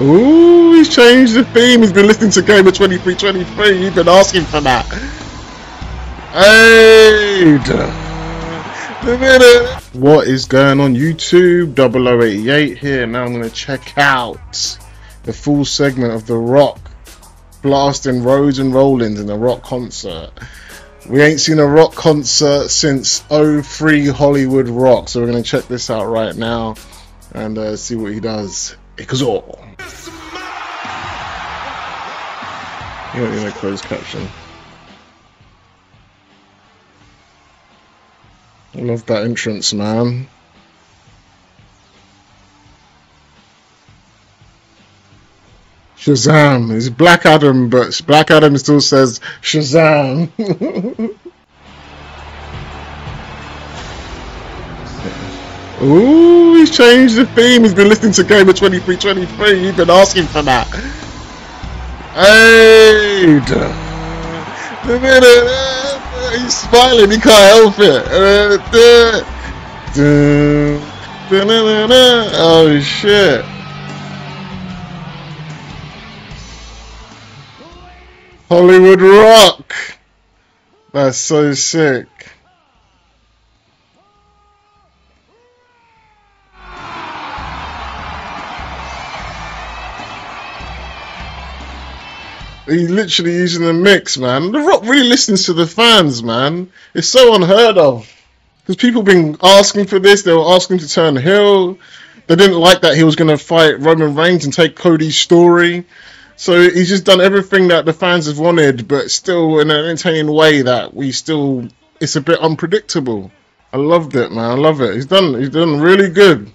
Ooh, he's changed the theme. He's been listening to Gamer 2323. You've been asking for that. Hey! The minute. What is going on YouTube? 0088 here. Now I'm going to check out the full segment of The Rock blasting Rhodes and Rollins in a rock concert. We ain't seen a rock concert since 03 Hollywood Rock, so we're going to check this out right now and uh, see what he does. Ikuzo! You don't need a closed caption. Love that entrance, man. Shazam! It's Black Adam, but Black Adam still says Shazam. Ooh, he's changed the theme. He's been listening to Gamer 2323. You've been asking for that. Hey! He's smiling, he can't help it. Oh shit. Hollywood Rock! That's so sick. He's literally using the mix, man. The Rock really listens to the fans, man. It's so unheard of. Because people been asking for this. They were asking to turn heel. They didn't like that he was going to fight Roman Reigns and take Cody's story. So he's just done everything that the fans have wanted, but still in an entertaining way that we still. It's a bit unpredictable. I loved it, man. I love it. He's done. He's done really good.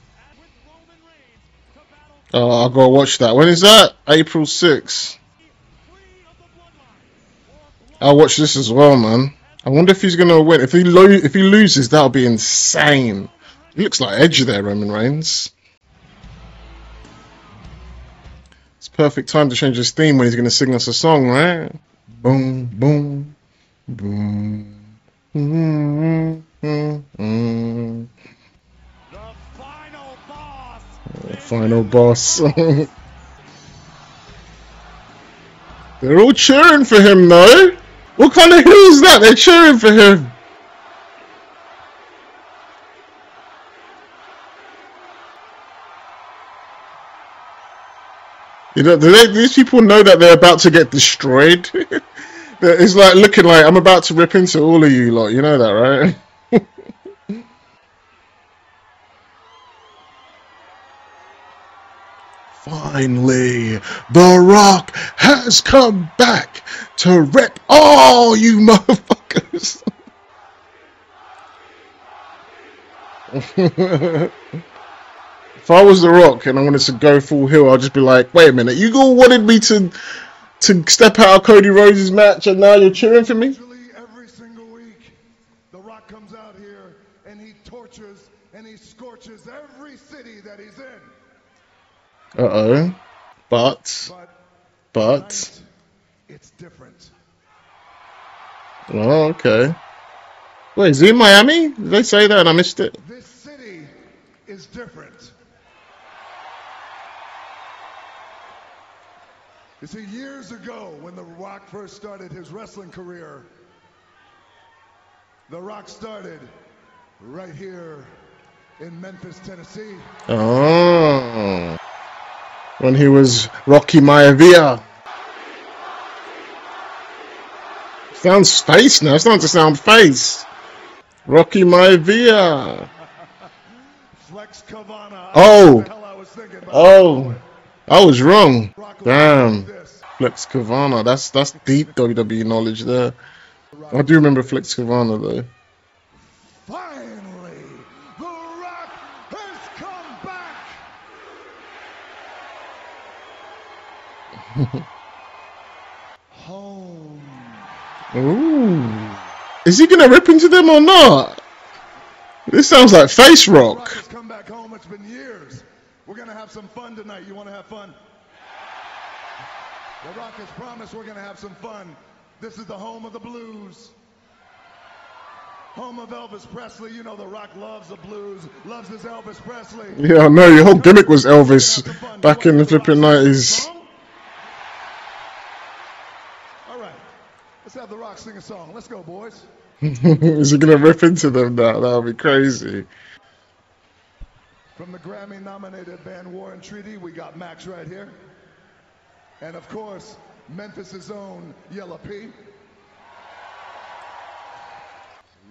Uh, oh, I'll go watch that. When is that? April 6th. I'll watch this as well, man. I wonder if he's gonna win. If he lo if he loses, that'll be insane. He looks like Edge there, Roman Reigns. It's perfect time to change his theme when he's gonna sing us a song, right? Boom, boom, boom. The final boss. The final boss. They're all cheering for him, though. What kind of heel is that? They're cheering for him. You know, they, these people know that they're about to get destroyed. it's like looking like I'm about to rip into all of you lot. You know that, right? Finally, The Rock has come back to rip all you motherfuckers. if I was The Rock and I wanted to go full heel, I'd just be like, wait a minute, you all wanted me to to step out of Cody Rhodes' match and now you're cheering for me? Every single week, The Rock comes out here and he tortures and he scorches every city that he's in. Uh oh. But, but. It's different. Oh, okay. Wait, is he in Miami? Did they say that and I missed it? This city is different. You see, years ago, when The Rock first started his wrestling career, The Rock started right here in Memphis, Tennessee. Oh when he was Rocky Maivia. Sounds face now. It's starting to sound face. Rocky Maivia. Flex Oh. Oh. I was wrong. Damn. Flex Kavana. That's that's deep WWE knowledge there. I do remember Flex Kavana though. Ooh. Is he gonna rip into them or not? This sounds like face rock. Come back home. It's been years. We're gonna have some fun tonight. You wanna have fun? The Rock has promised we're gonna have some fun. This is the home of the blues. Home of Elvis Presley. You know The Rock loves the blues, loves his Elvis Presley. Yeah, I know. Your whole gimmick was Elvis back in the flipping 90s. Rock sing a song. Let's go, boys. Is he gonna rip into them now? That'll be crazy. From the Grammy nominated band War and Treaty, we got Max right here. And of course, Memphis' own Yellow P.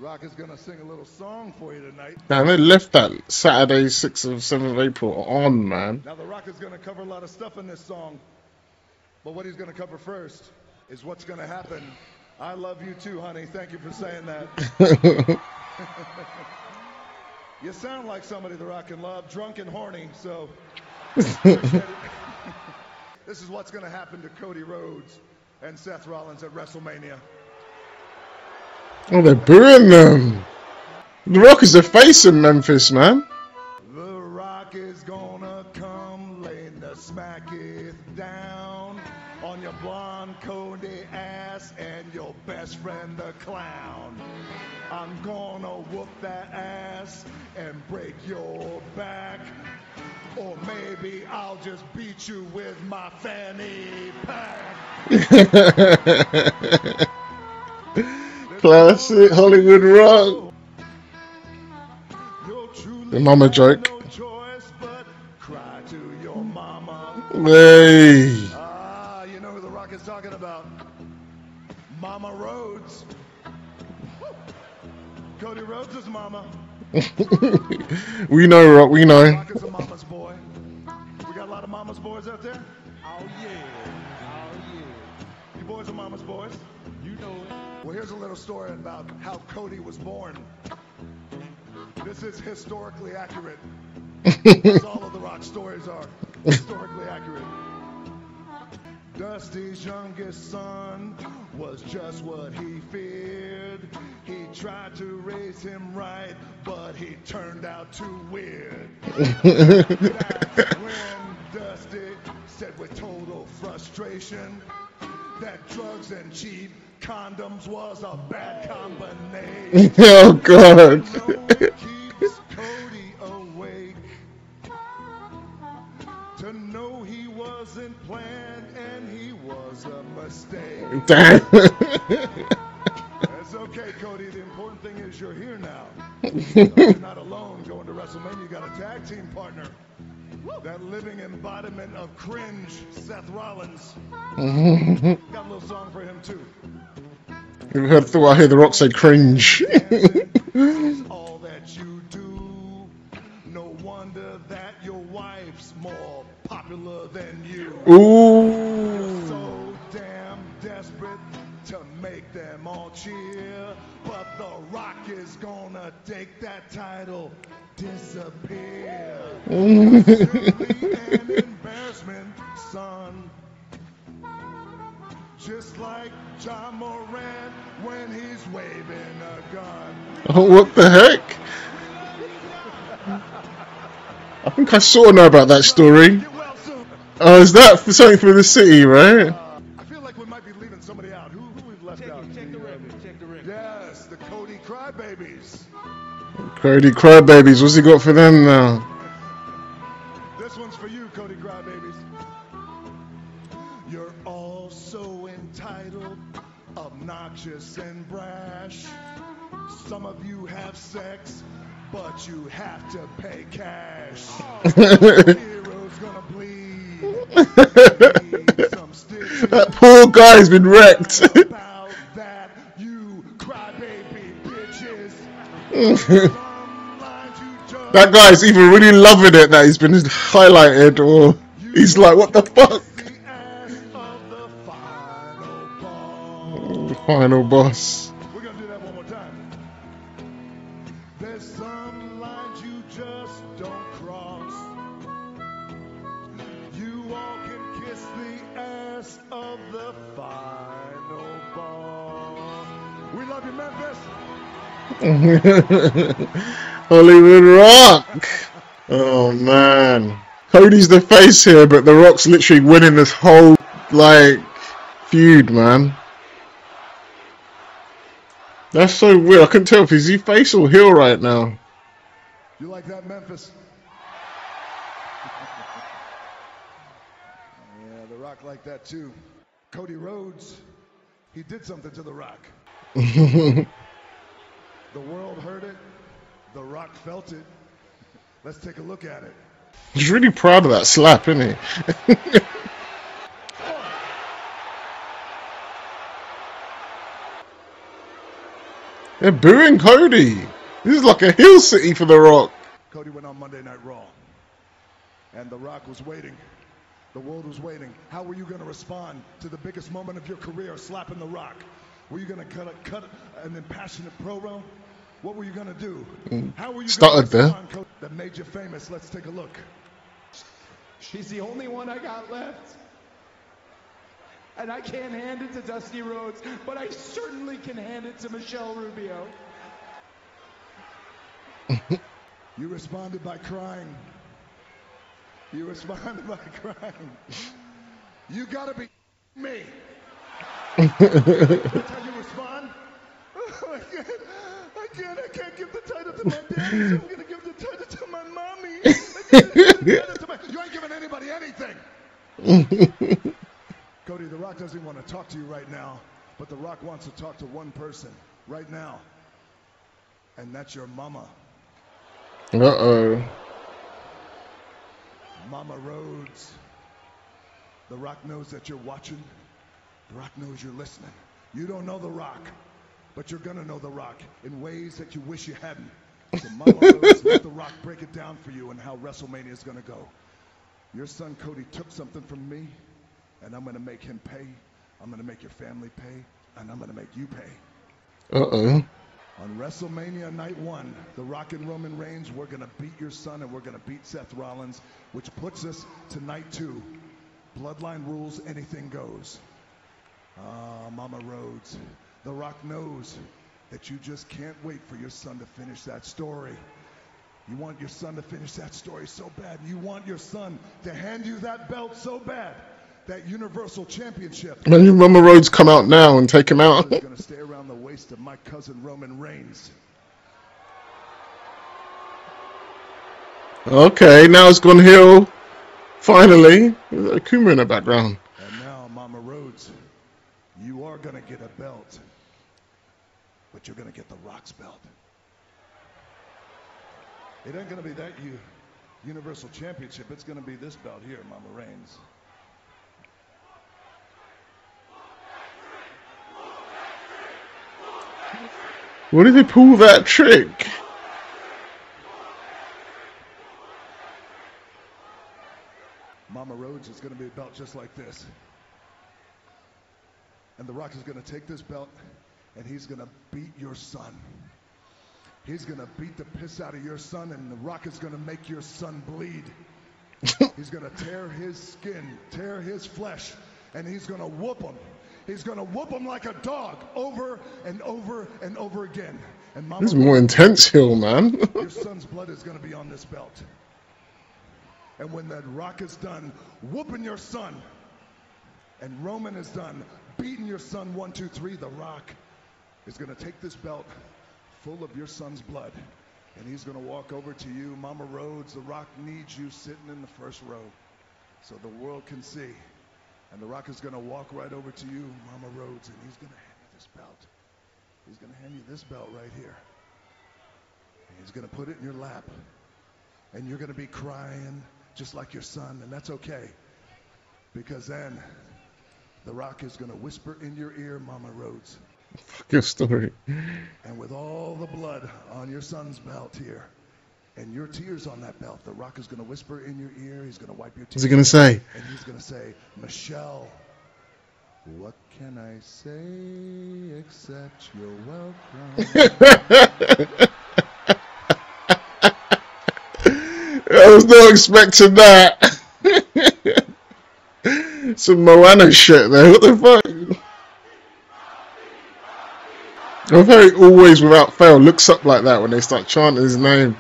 Rock is gonna sing a little song for you tonight. Man, they left that Saturday, 6th of 7th of April on, man. Now, The Rock is gonna cover a lot of stuff in this song, but what he's gonna cover first is what's gonna happen. I love you too, honey. Thank you for saying that. You sound like somebody The Rock can love, drunk and horny, so. this is what's going to happen to Cody Rhodes and Seth Rollins at WrestleMania. oh, they're booing them. The Rock is the face in Memphis, man. The Rock is gonna come, laying the smacketh down on your blonde Cody ass and your best friend the clown. I'm gonna whoop that ass and break your back. Or maybe I'll just beat you with my fanny pack. Classic Hollywood Rock. The mama joke. No choice but cry to your mama. Hey. Mama Rhodes. Cody Rhodes' is mama. we know, Rock. We know. Rock is a mama's boy. We got a lot of mama's boys out there. Oh yeah. Oh yeah. You boys are mama's boys. You know it. Well, here's a little story about how Cody was born. This is historically accurate. As all of the rock stories are historically accurate. Dusty's youngest son was just what he feared. He tried to raise him right, but he turned out too weird. When Dusty said with total frustration that drugs and cheap condoms was a bad combination. oh, God. No one keeps Cody awake to know he wasn't planned Damn. That's okay, Cody. The important thing is you're here now. you're not alone going to WrestleMania. You got a tag team partner. That living embodiment of cringe, Seth Rollins. got a little song for him too. You heard, thought I hear The Rock say cringe. all that you do. No wonder that your wife's more popular than you. Ooh. Desperate to make them all cheer. But The Rock is gonna take that title, disappear. An embarrassment, son. Just like Ja Morant when he's waving a gun. Oh, what the heck? I think I sort of know about that story. Oh, is that for something for the city, right? Cody Crybabies, what's he got for them now? This one's for you, Cody Crybabies. You're all so entitled, obnoxious and brash. Some of you have sex, but you have to pay cash. Heroes gonna bleed. Need some stitches. That poor guy's been wrecked. that, you crybaby bitches. that guy's even really loving it that he's been highlighted or he's like, what the fuck? Final boss. We're gonna do that one more time. There's some lines you just don't cross. You all can kiss the ass of the final ball. The final boss. We're gonna do that one more time. There's some lines you just don't cross. You all can kiss the ass of the final ball. We love you, Memphis. Hollywood Rock. Oh man. Cody's the face here, but The Rock's literally winning this whole like feud, man. That's so weird. I couldn't tell if he's he face or heel right now. You like that, Memphis? yeah, The Rock like that too. Cody Rhodes, he did something to The Rock. the world heard it. The Rock felt it. Let's take a look at it. He's really proud of that slap, isn't he? They're booing Cody. This is like a heel city for The Rock. Cody went on Monday Night Raw, and The Rock was waiting. The world was waiting. How were you going to respond to the biggest moment of your career, slapping The Rock? Were you going to cut, a, cut an impassionate promo? What were you going to do? Mm. How were you Started there. to respond, That made you famous. Let's take a look. She's the only one I got left. And I can't hand it to Dusty Rhodes, but I certainly can hand it to Michelle Rubio. You responded by crying. You responded by crying. You gotta be me. That's how you respond? Oh, I can't, I can't, I can't give the title to my daddy, so I'm gonna give the title to my mommy. I can't give the title to my- You ain't giving anybody anything. Cody, The Rock doesn't want to talk to you right now, but The Rock wants to talk to one person right now, and that's your mama. Uh oh. Mama Rhodes. The Rock knows that you're watching. The Rock knows you're listening. You don't know The Rock, but you're gonna know The Rock in ways that you wish you hadn't. So Mama Rhodes, let The Rock break it down for you and how WrestleMania is gonna go. Your son Cody took something from me, and I'm gonna make him pay. I'm gonna make your family pay, and I'm gonna make you pay. Uh oh. On WrestleMania Night 1, The Rock and Roman Reigns, we're going to beat your son and we're going to beat Seth Rollins, which puts us to Night 2. Bloodline rules, anything goes. Ah, Mama Rhodes, The Rock knows that you just can't wait for your son to finish that story. You want your son to finish that story so bad. You want your son to hand you that belt so bad. That Universal Championship Imagine Mama Rhodes come out now and take him out. is going to stay around the waist of my cousin Roman Reigns. okay, now it's gone heel. Finally. There's Akuma in the background. And now, Mama Rhodes, you are going to get a belt, but you're going to get the Rock's belt. It ain't going to be that you Universal Championship. It's going to be this belt here, Mama Reigns. Where did they pull that trick? Mama Rhodes is going to be a belt just like this. And The Rock is going to take this belt and he's going to beat your son. He's going to beat the piss out of your son and The Rock is going to make your son bleed. he's going to tear his skin, tear his flesh, and he's going to whoop him. He's going to whoop him like a dog over and over and over again. And Mama This is more intense heel, man. your son's blood is going to be on this belt. And when that rock is done whooping your son, and Roman is done beating your son one, two, three, the rock is going to take this belt full of your son's blood. And he's going to walk over to you, Mama Rhodes. The rock needs you sitting in the first row so the world can see. And the rock is going to walk right over to you, Mama Rhodes, and he's going to hand you this belt. He's going to hand you this belt right here. And he's going to put it in your lap. And you're going to be crying just like your son, and that's okay. Because then the rock is going to whisper in your ear, Mama Rhodes. Good story. And with all the blood on your son's belt here, and your tears on that belt, the rock is going to whisper in your ear. He's going to wipe your tears. What's he gonna say? And he's going to say, Michelle, what can I say except you're welcome? I was not expecting that. Some Moana shit there. What the fuck? He always, without fail, looks up like that when they start chanting his name.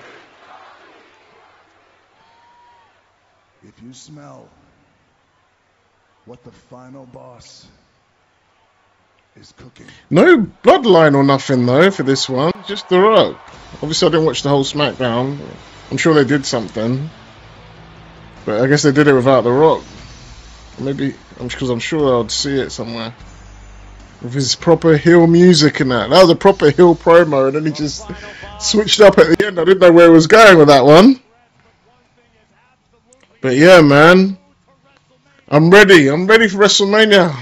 if you smell what the final boss is cooking. No bloodline or nothing though for this one. Just The Rock. Obviously, I didn't watch the whole SmackDown. I'm sure they did something, but I guess they did it without The Rock. Maybe because I'm sure I'd see it somewhere with his proper heel music and that. That was a proper heel promo, and then he just switched up at the end. I didn't know where he was going with that one. But yeah, man, I'm ready. I'm ready for WrestleMania.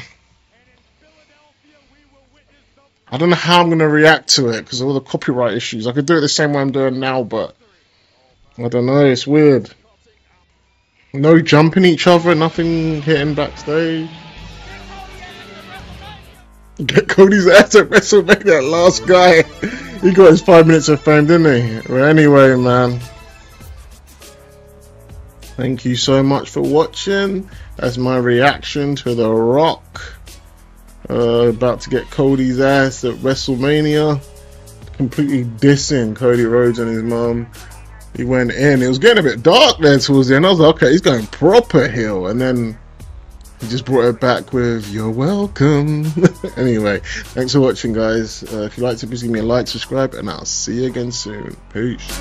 I don't know how I'm going to react to it because of all the copyright issues. I could do it the same way I'm doing now, but I don't know. It's weird. No jumping each other, nothing hitting backstage. Get Cody's ass at WrestleMania, last guy. He got his five minutes of fame, didn't he? Well, anyway, man. Thank you so much for watching. That's my reaction to The Rock. Uh, about to get Cody's ass at WrestleMania. Completely dissing Cody Rhodes and his mom. He went in. It was getting a bit dark there towards the end. I was like, okay, he's going proper heel. And then he just brought it back with, you're welcome. anyway, thanks for watching, guys. Uh, if you like to, please give me a like, subscribe, and I'll see you again soon. Peace.